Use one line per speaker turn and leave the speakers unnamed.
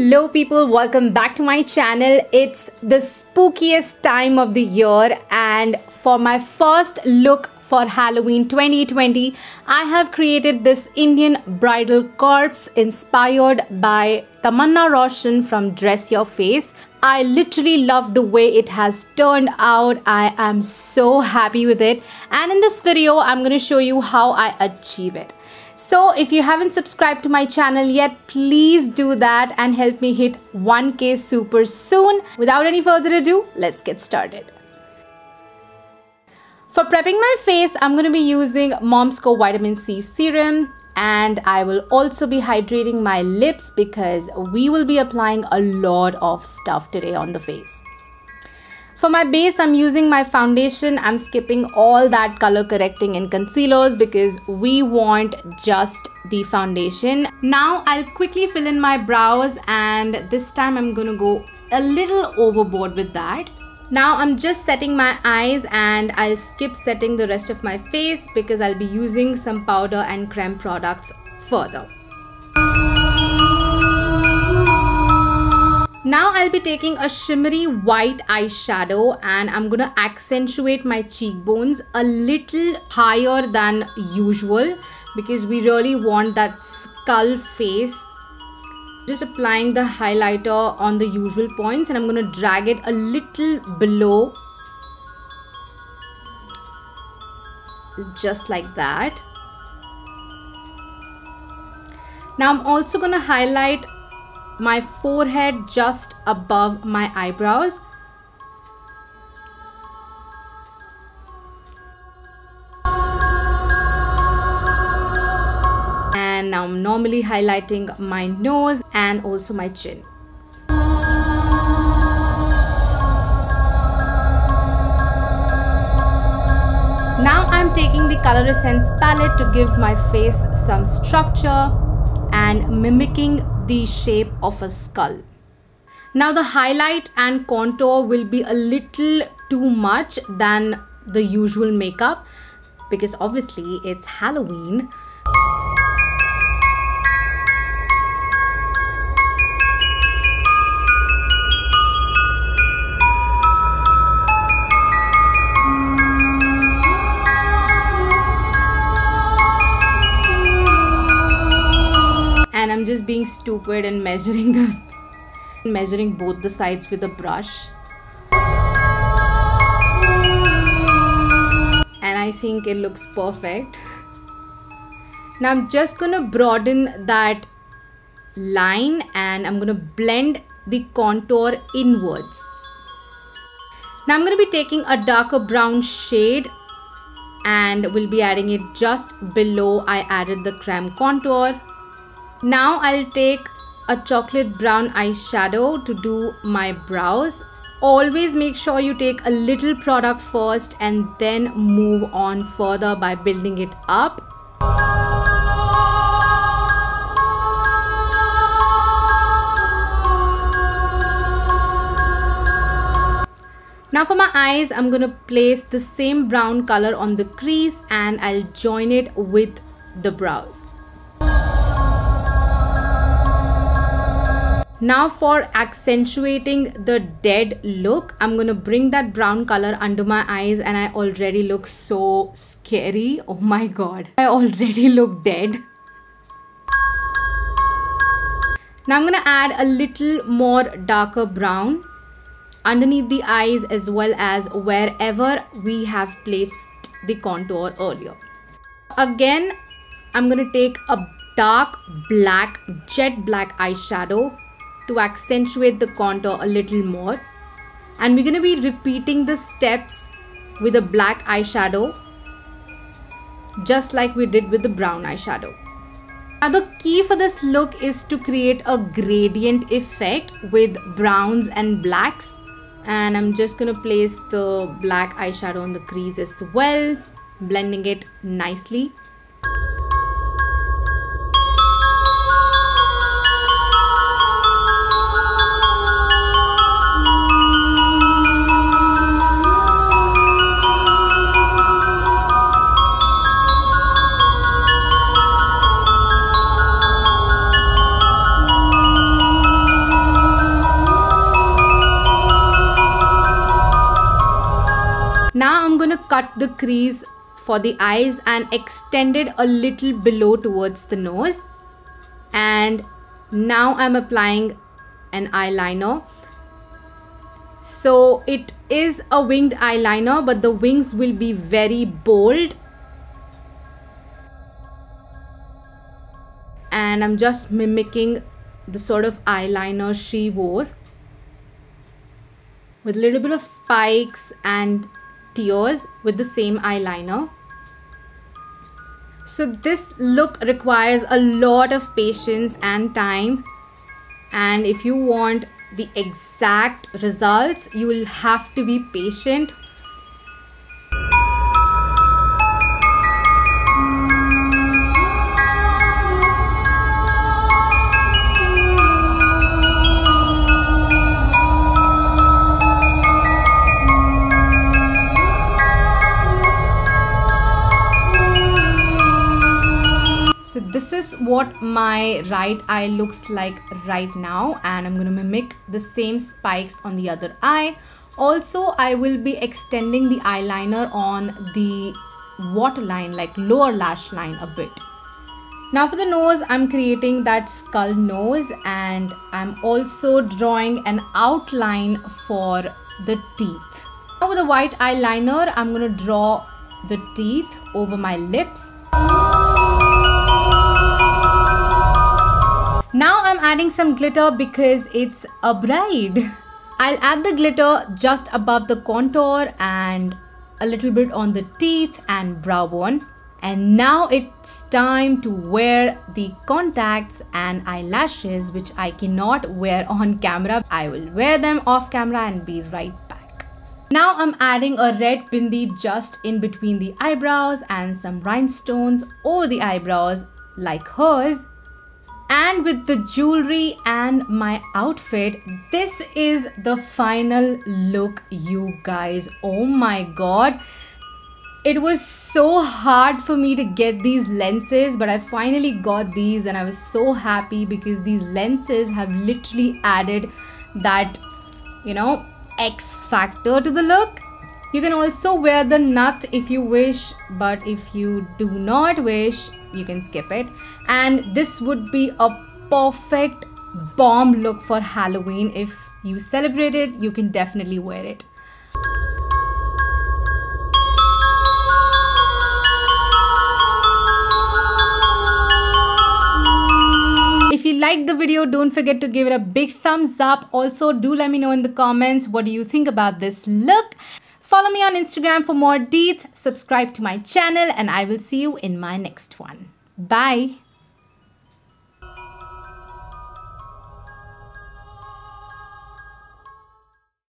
Hello, people, welcome back to my channel. It's the spookiest time of the year, and for my first look for Halloween 2020, I have created this Indian bridal corpse inspired by Tamanna Roashan from Dress Your Face. I literally love the way it has turned out. I am so happy with it, and in this video, I'm going to show you how I achieve it. So if you haven't subscribed to my channel yet, please do that and help me hit 1k super soon. Without any further ado, let's get started. For prepping my face, I'm going to be using Mom's Co Vitamin C Serum and I will also be hydrating my lips because we will be applying a lot of stuff today on the face. For my base, I'm using my foundation. I'm skipping all that color correcting and concealers because we want just the foundation. Now I'll quickly fill in my brows and this time I'm gonna go a little overboard with that. Now I'm just setting my eyes and I'll skip setting the rest of my face because I'll be using some powder and creme products further. Now I'll be taking a shimmery white eyeshadow and I'm gonna accentuate my cheekbones a little higher than usual because we really want that skull face. Just applying the highlighter on the usual points and I'm gonna drag it a little below just like that. Now I'm also gonna highlight my forehead just above my eyebrows. And now I'm normally highlighting my nose and also my chin. Now I'm taking the Coloressence palette to give my face some structure and mimicking the shape of a skull. Now the highlight and contour will be a little too much than the usual makeup because obviously it's Halloween. Being stupid and measuring the measuring both the sides with a brush. And I think it looks perfect. Now I'm just gonna broaden that line and I'm gonna blend the contour inwards. Now I'm gonna be taking a darker brown shade and we'll be adding it just below I added the creme contour now I'll take a chocolate brown eyeshadow to do my brows. Always make sure you take a little product first and then move on further by building it up. Now for my eyes, I'm going to place the same brown color on the crease and I'll join it with the brows. Now for accentuating the dead look, I'm going to bring that brown color under my eyes and I already look so scary. Oh my god. I already look dead. Now I'm going to add a little more darker brown underneath the eyes as well as wherever we have placed the contour earlier. Again, I'm going to take a dark black, jet black eyeshadow to accentuate the contour a little more and we're going to be repeating the steps with a black eyeshadow just like we did with the brown eyeshadow. Now the key for this look is to create a gradient effect with browns and blacks and I'm just going to place the black eyeshadow on the crease as well blending it nicely. Cut the crease for the eyes and extended a little below towards the nose. And now I'm applying an eyeliner. So it is a winged eyeliner but the wings will be very bold. And I'm just mimicking the sort of eyeliner she wore. With a little bit of spikes and tears with the same eyeliner. So this look requires a lot of patience and time and if you want the exact results you will have to be patient what my right eye looks like right now and I'm gonna mimic the same spikes on the other eye. Also I will be extending the eyeliner on the waterline like lower lash line a bit. Now for the nose I'm creating that skull nose and I'm also drawing an outline for the teeth. Now with a white eyeliner I'm gonna draw the teeth over my lips Now I'm adding some glitter because it's a bride. I'll add the glitter just above the contour and a little bit on the teeth and brow bone. And now it's time to wear the contacts and eyelashes which I cannot wear on camera. I will wear them off camera and be right back. Now I'm adding a red bindi just in between the eyebrows and some rhinestones over the eyebrows like hers and with the jewelry and my outfit this is the final look you guys. Oh my god. It was so hard for me to get these lenses but i finally got these and i was so happy because these lenses have literally added that you know x factor to the look you can also wear the nath if you wish but if you do not wish you can skip it and this would be a perfect bomb look for Halloween if you celebrate it you can definitely wear it If you liked the video, don't forget to give it a big thumbs up. Also, do let me know in the comments what do you think about this look. Follow me on Instagram for more deets, subscribe to my channel, and I will see you in my next one. Bye.